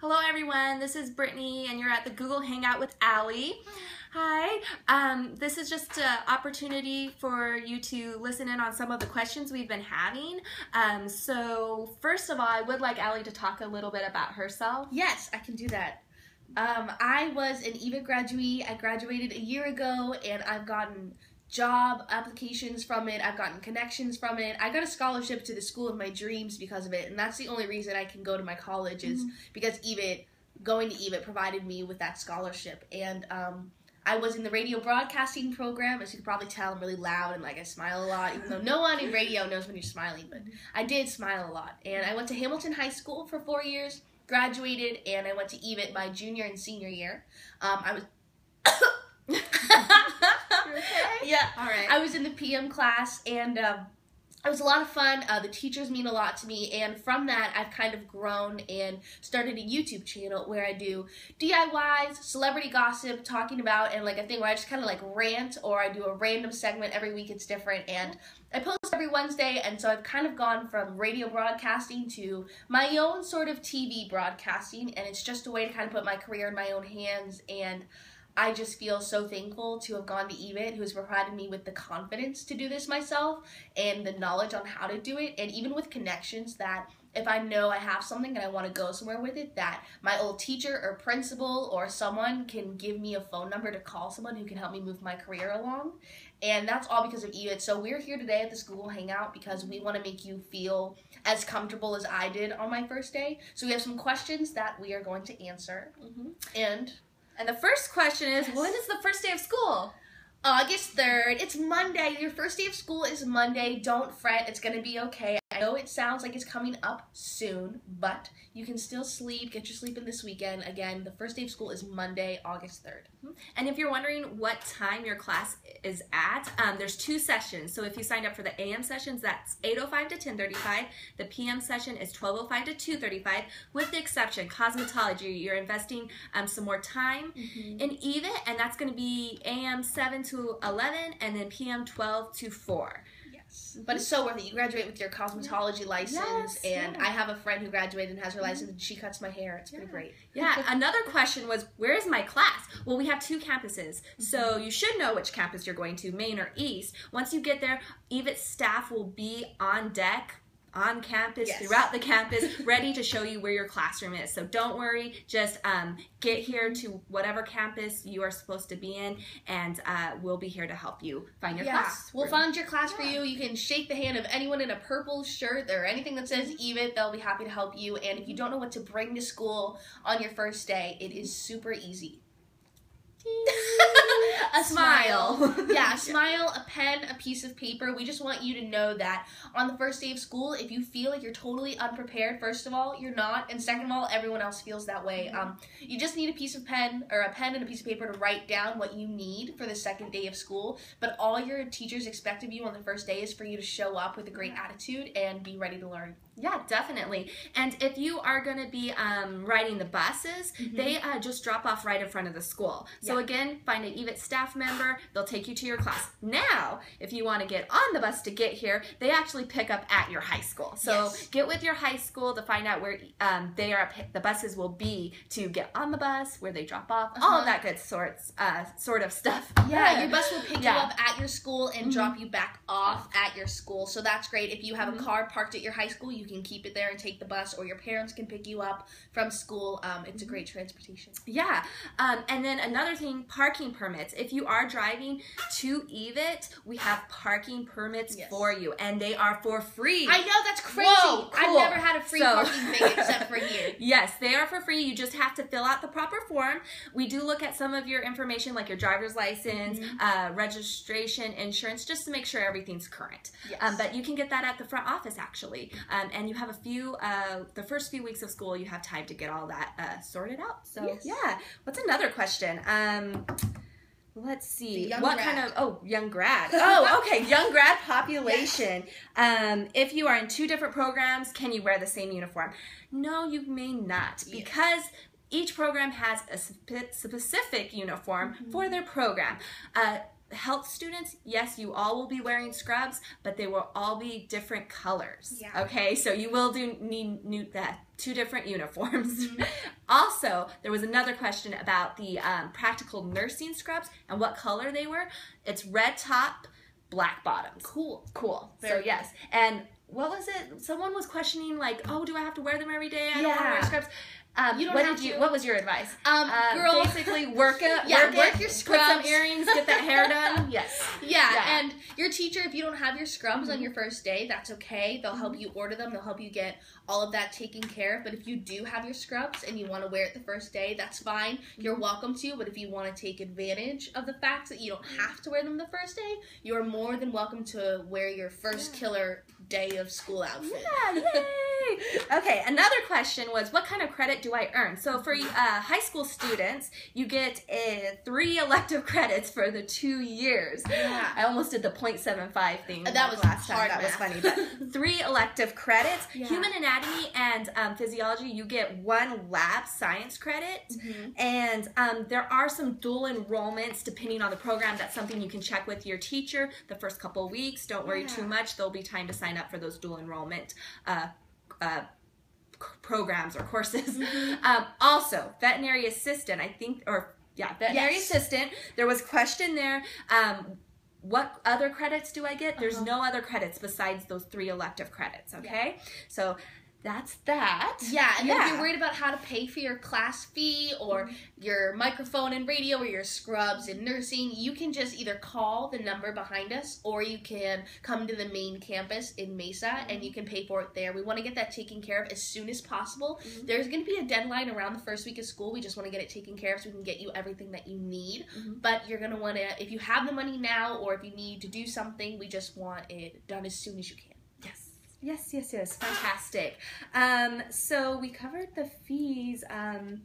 Hello everyone, this is Brittany and you're at the Google Hangout with Ally. Hi, um, this is just an opportunity for you to listen in on some of the questions we've been having. Um, so first of all, I would like Ally to talk a little bit about herself. Yes, I can do that. Um, I was an EVIT graduate. I graduated a year ago and I've gotten job applications from it. I've gotten connections from it. I got a scholarship to the school of my dreams because of it, and that's the only reason I can go to my college is mm-hmm. because EVIT, going to EVIT provided me with that scholarship. And um, I was in the radio broadcasting program. As you can probably tell, I'm really loud and like I smile a lot, even though no one in radio knows when you're smiling, but I did smile a lot. And I went to Hamilton High School for four years, graduated, and I went to EVIT my junior and senior year. Um, I was. yeah. All right. I was in the PM class and um, it was a lot of fun. Uh, the teachers mean a lot to me, and from that, I've kind of grown and started a YouTube channel where I do DIYs, celebrity gossip, talking about, and like a thing where I just kind of like rant or I do a random segment every week. It's different, and I post every Wednesday, and so I've kind of gone from radio broadcasting to my own sort of TV broadcasting, and it's just a way to kind of put my career in my own hands and. I just feel so thankful to have gone to EVIT, who has provided me with the confidence to do this myself and the knowledge on how to do it, and even with connections that if I know I have something and I want to go somewhere with it, that my old teacher or principal or someone can give me a phone number to call someone who can help me move my career along. And that's all because of EVIT. So we're here today at this Google Hangout because we want to make you feel as comfortable as I did on my first day. So we have some questions that we are going to answer. Mm-hmm. And and the first question is, yes. when is the first day of school? August 3rd. It's Monday. Your first day of school is Monday. Don't fret. It's going to be okay. I know it sounds like it's coming up soon, but you can still sleep. Get your sleep in this weekend. Again, the first day of school is Monday, August 3rd. Mm-hmm. And if you're wondering what time your class is at, um, there's two sessions. So if you signed up for the AM sessions, that's 8.05 to 10.35. The PM session is 12.05 to 2.35, with the exception, cosmetology. You're investing um, some more time mm-hmm. in EVIT, and that's going to be AM 7 to 11, and then PM 12 to 4. But it's so worth it. You graduate with your cosmetology license, yes, and yeah. I have a friend who graduated and has her license, and she cuts my hair. It's yeah. pretty great. Yeah. Another question was, where is my class? Well, we have two campuses, so mm-hmm. you should know which campus you're going to, Main or East. Once you get there, EVIT staff will be on deck on campus, yes. throughout the campus, ready to show you where your classroom is. So don't worry, just um, get here to whatever campus you are supposed to be in, and uh, we'll be here to help you find your yeah. class. We'll find your class yeah. for you. You can shake the hand of anyone in a purple shirt or anything that says EVIT. They'll be happy to help you. And if you don't know what to bring to school on your first day, it is super easy. a smile. yeah, a smile, a pen, a piece of paper. We just want you to know that on the first day of school, if you feel like you're totally unprepared, first of all, you're not, and second of all, everyone else feels that way. Mm-hmm. Um, you just need a piece of pen or a pen and a piece of paper to write down what you need for the second day of school. But all your teachers expect of you on the first day is for you to show up with a great attitude and be ready to learn. Yeah, definitely. And if you are going to be um, riding the buses, mm-hmm. they uh, just drop off right in front of the school. So yeah. again, find an EVIT staff member. They'll take you to your class. Now, if you want to get on the bus to get here, they actually pick up at your high school. So yes. get with your high school to find out where um, they are. The buses will be to get on the bus, where they drop off, uh-huh. all of that good sorts, uh, sort of stuff. Yeah, your bus will pick yeah. you up at your school and mm-hmm. drop you back off at your school. So that's great. If you have mm-hmm. a car parked at your high school, you can keep it there and take the bus, or your parents can pick you up from school. Um, it's a great transportation. Yeah, um, and then another thing, parking permits. If you are driving to EVIT, we have parking permits yes. for you, and they are for free. I know that's crazy. Whoa, cool. I've never had a free so, parking thing except for here. Yes, they are for free. You just have to fill out the proper form. We do look at some of your information, like your driver's license, mm-hmm. uh, registration, insurance, just to make sure everything's current. Yes. Um, but you can get that at the front office actually, um, and you have a few. Uh, the first few weeks of school, you have time to get all that uh, sorted out. So yes. yeah. What's another question? Um, let's see what grad. kind of oh young grad oh okay young grad population yes. um, if you are in two different programs can you wear the same uniform no you may not because yes. each program has a specific uniform mm-hmm. for their program uh, health students, yes, you all will be wearing scrubs, but they will all be different colors. Yeah. Okay, so you will do need new that two different uniforms. Mm-hmm. also, there was another question about the um, practical nursing scrubs and what color they were. It's red top, black bottoms. Cool. Cool. Very so yes, and what was it? Someone was questioning like, oh, do I have to wear them every day? I don't want to wear scrubs. Um, you don't what did you? To. What was your advice? Um, uh, girl, basically work it. yeah, work, work it, your scrubs. Put some earrings. Get that hair done. yes. Yeah, yeah, and your teacher, if you don't have your scrubs mm-hmm. on your first day, that's okay. They'll help mm-hmm. you order them. They'll help you get all of that taken care of. But if you do have your scrubs and you want to wear it the first day, that's fine. You're mm-hmm. welcome to. But if you want to take advantage of the fact that you don't have to wear them the first day, you are more than welcome to wear your first yeah. killer day of school outfit. Yeah! Okay, another question was what kind of credit do I earn? So for uh, high school students, you get uh, three elective credits for the two years. Yeah. I almost did the 0.75 thing. that was last time. That was funny. But three elective credits. Yeah. Human anatomy and um, physiology, you get one lab science credit. Mm-hmm. And um, there are some dual enrollments depending on the program. That's something you can check with your teacher the first couple weeks. Don't worry yeah. too much. There'll be time to sign up for those dual enrollment uh, uh, programs or courses. Mm-hmm. Um, also, veterinary assistant, I think, or yeah, veterinary yes. assistant. There was question there. Um, what other credits do I get? There's uh-huh. no other credits besides those three elective credits. Okay, yeah. so that's that. Yeah, and yeah. if you're worried about how to pay for your class fee or mm-hmm. your microphone and radio or your scrubs and nursing, you can just either call the number behind us or you can come to the main campus in Mesa mm-hmm. and you can pay for it there. We want to get that taken care of as soon as possible. Mm-hmm. There's going to be a deadline around the first week of school. We just want to get it taken care of so we can get you everything that you need. Mm-hmm. But you're going to want to, if you have the money now or if you need to do something, we just want it done as soon as you can. Yes, yes, yes. Fantastic. Um, so we covered the fees um,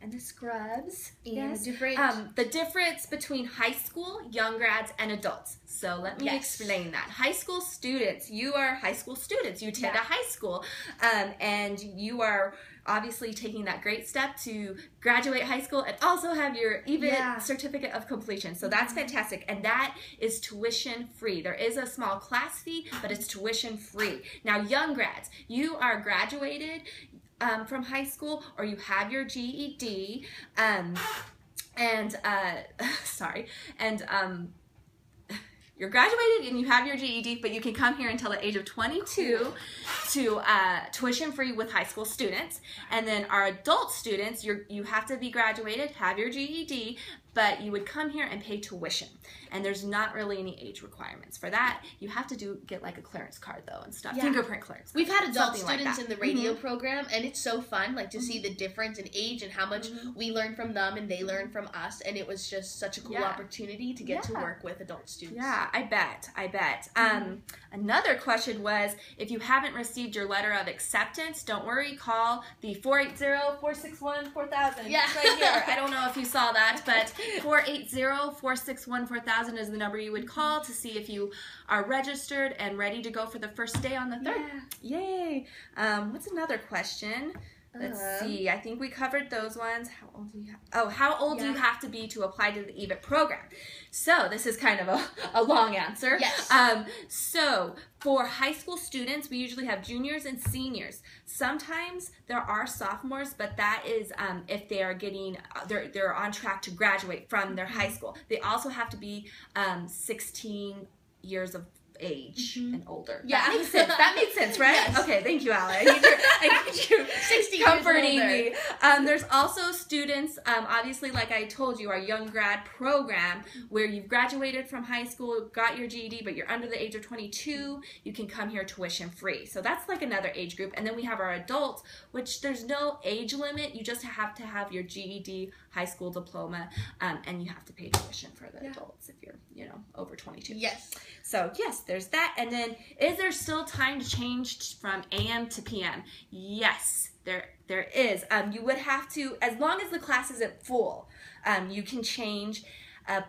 and the scrubs. And yes. different. Um, the difference between high school, young grads, and adults. So let me yes. explain that. High school students, you are high school students. You attend yeah. a high school, um, and you are obviously taking that great step to graduate high school and also have your EVIT yeah. certificate of completion. So that's mm-hmm. fantastic. And that is tuition free. There is a small class fee, but it's tuition free. Now, young grads, you are graduated um, from high school or you have your GED. Um, and uh, sorry, and um, you're graduated and you have your GED, but you can come here until the age of 22 to uh, tuition free with high school students. And then our adult students, you you have to be graduated, have your GED, but you would come here and pay tuition and there's not really any age requirements for that you have to do get like a clearance card though and stuff yeah. fingerprint clearance we've had adult students like in the radio mm-hmm. program and it's so fun like to mm-hmm. see the difference in age and how much mm-hmm. we learn from them and they learn from us and it was just such a cool yeah. opportunity to get yeah. to work with adult students yeah i bet i bet mm-hmm. um, another question was if you haven't received your letter of acceptance don't worry call the 480-461-4000 yeah right here i don't know if you saw that but 480-461-4000 is the number you would call to see if you are registered and ready to go for the first day on the 3rd. Yeah. Yay. Um, what's another question? Let's uh, see. I think we covered those ones. How old do you have? Oh, how old yeah. do you have to be to apply to the EVIT program? So this is kind of a, a long answer. Yes. Um, so for high school students, we usually have juniors and seniors. Sometimes there are sophomores, but that is um, if they are getting uh, they're they're on track to graduate from their high mm-hmm. school. They also have to be um, 16 years of age mm-hmm. and older. Yeah, that makes sense. That makes sense, right? Yes. Okay, thank you, Ally. I need your, I need you 60 comforting me. Um, there's also students, um, obviously, like I told you, our young grad program where you've graduated from high school, got your GED, but you're under the age of 22. You can come here tuition free. So that's like another age group. And then we have our adults, which there's no age limit. You just have to have your GED, high school diploma, um, and you have to pay tuition for the yeah. adults if you're, you know, over 22. Yes. So yes, there's that. And then, is there still time to change from AM to PM? Yes, there there is. Um, you would have to, as long as the class isn't full, um, you can change. Uh,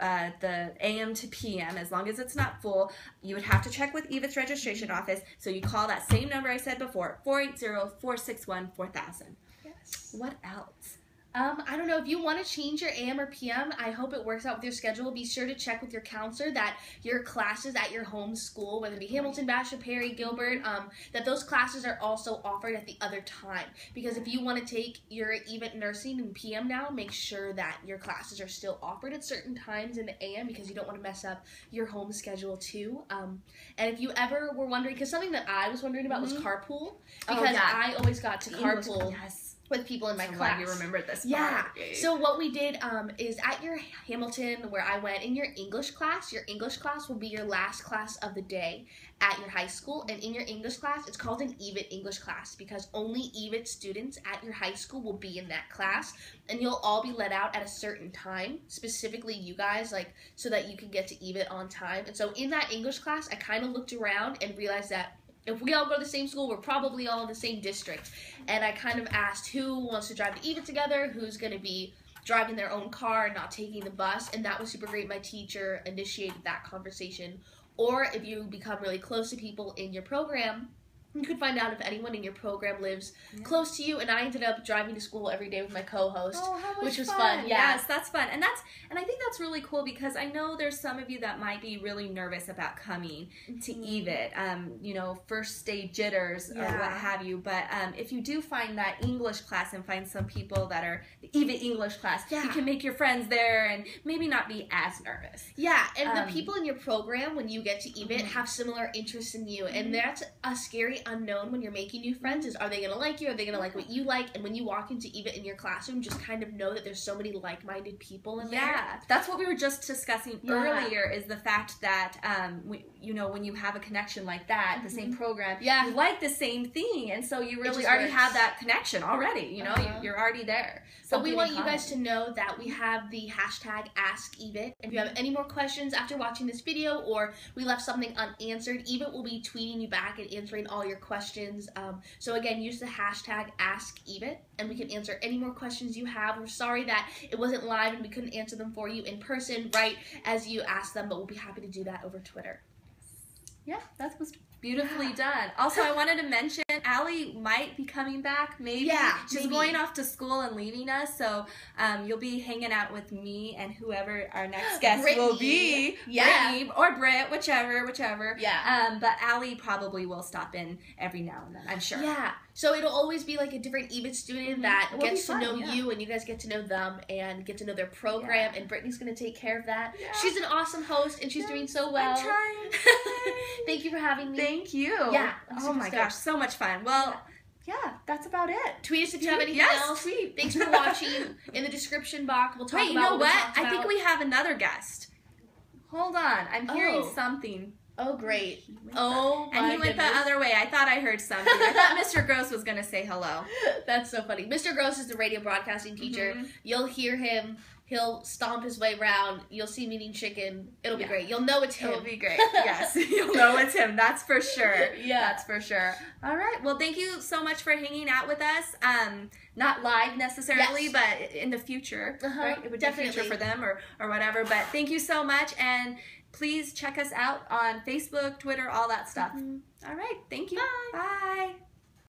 uh, the AM to PM, as long as it's not full, you would have to check with EVIT's registration office. So you call that same number I said before, 480 461 4000. Yes. What else? Um, I don't know if you want to change your AM or PM. I hope it works out with your schedule. Be sure to check with your counselor that your classes at your home school, whether it be Hamilton, Basha, Perry, Gilbert, um, that those classes are also offered at the other time. Because if you want to take your EVIT nursing in PM now, make sure that your classes are still offered at certain times in the AM because you don't want to mess up your home schedule too. Um, and if you ever were wondering, because something that I was wondering about mm-hmm. was carpool, because oh, yeah. I always got to carpool. Yes with people in my I'm class. you remembered this. Yeah. So what we did um, is at your Hamilton, where I went in your English class. Your English class will be your last class of the day at your high school, and in your English class, it's called an EVIT English class because only EVIT students at your high school will be in that class, and you'll all be let out at a certain time, specifically you guys, like so that you can get to EVIT on time. And so in that English class, I kind of looked around and realized that if we all go to the same school, we're probably all in the same district. And I kind of asked who wants to drive to EVIT together, who's going to be driving their own car and not taking the bus. And that was super great. My teacher initiated that conversation. Or if you become really close to people in your program, you could find out if anyone in your program lives yeah. close to you. And I ended up driving to school every day with my co-host, oh, which was fun. fun. Yeah. Yes, that's fun, and that's and I think that's really cool because I know there's some of you that might be really nervous about coming mm-hmm. to EVIT. Um, you know, first day jitters yeah. or what have you. But um, if you do find that English class and find some people that are the EVIT English class, you can make your friends there and maybe not be as nervous. Yeah, and um, the people in your program when you get to EVIT mm-hmm. have similar interests in you, and mm-hmm. that's a scary unknown when you're making new friends is are they going to like you? Are they going to like what you like? And when you walk into EVIT in your classroom, just kind of know that there's so many like minded people in there. Yeah, that's what we were just discussing yeah. earlier is the fact that, um, we, you know, when you have a connection like that, mm-hmm. the same mm-hmm. program, yeah. you like the same thing. And so you really already works. have that connection already. You know, uh-huh. you're already there. So we want you guys to know that we have the hashtag Ask AskEVIT. If you have any more questions after watching this video or we left something unanswered, EVIT will be tweeting you back and answering all your questions. Um, so again, use the hashtag AskEVIT and we can answer any more questions you have. We're sorry that it wasn't live and we couldn't answer them for you in person right as you asked them, but we'll be happy to do that over Twitter. Yeah, that was beautifully yeah. done. Also, I wanted to mention Ally might be coming back. Maybe yeah, she's maybe. going off to school and leaving us, so um, you'll be hanging out with me and whoever our next guest Brittany. will be. Yeah, Brittany or Britt, whichever, whichever. Yeah. Um, but Ally probably will stop in every now and then. I'm sure. Yeah. So it'll always be like a different EVIT student mm-hmm. that gets to know yeah. you and you guys get to know them and get to know their program. Yeah. And Brittany's going to take care of that. She's an awesome host and she's doing so well. I'm trying. Thank you for having me. Thank you. Yeah. oh my stoked. gosh, so much fun. Well, yeah, that's about it. Tweet us if you have anything yes, else. Tweet. Thanks for watching. In the description box, we'll talk about it. Wait, about. you know what? what I think we have another guest. Hold on, I'm hearing oh. something. Oh, great. Oh, And he went goodness. the other way. I thought I heard something. I thought Mr. Gross was going to say hello. That's so funny. Mr. Gross is the radio broadcasting teacher. Mm-hmm. You'll hear him. He'll stomp his way around. You'll see him eating chicken. It'll yeah. be great. You'll know it's him. It'll be great. yes. You'll know it's him. That's for sure. Yeah. That's for sure. All right. Well, thank you so much for hanging out with us. Um, not live necessarily, yes. but in the future. Uh-huh. Right? It would Definitely. be future for them or, or whatever. But thank you so much. And please check us out on Facebook, Twitter, all that stuff. Mm-hmm. All right. Thank you. Bye. Bye.